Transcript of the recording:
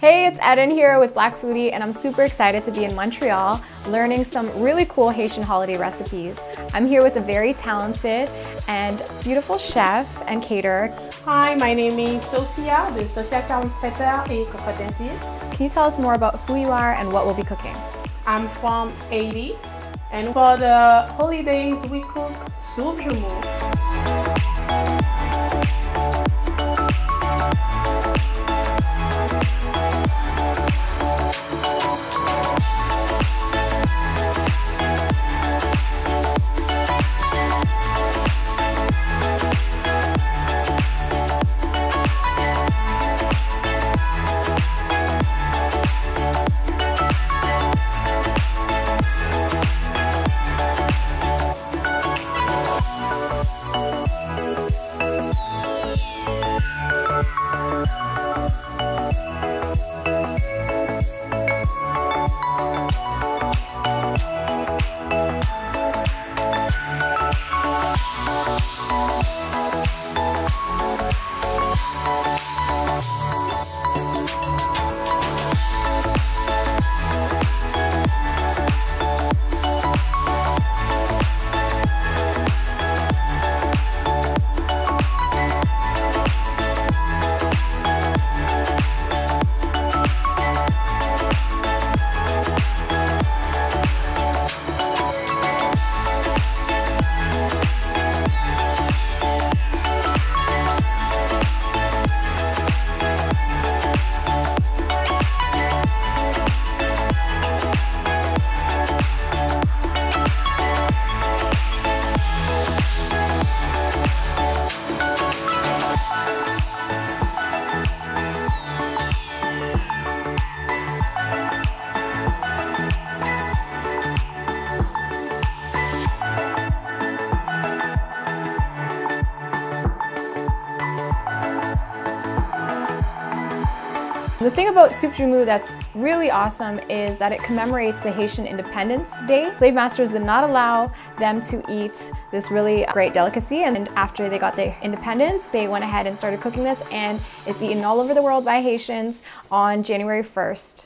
Hey, it's Eden here with Black Foodie, and I'm super excited to be in Montreal learning some really cool Haitian holiday recipes. I'm here with a very talented and beautiful chef and caterer. Hi, my name is Sophia the Sophia Carnes Pepper et. Can you tell us more about who you are and what we'll be cooking? I'm from Haiti, and for the holidays we cook soup joumou. The thing about Soup Joumou that's really awesome is that it commemorates the Haitian Independence Day. Slave masters did not allow them to eat this really great delicacy and after they got their independence, they went ahead and started cooking this and it's eaten all over the world by Haitians on January 1st.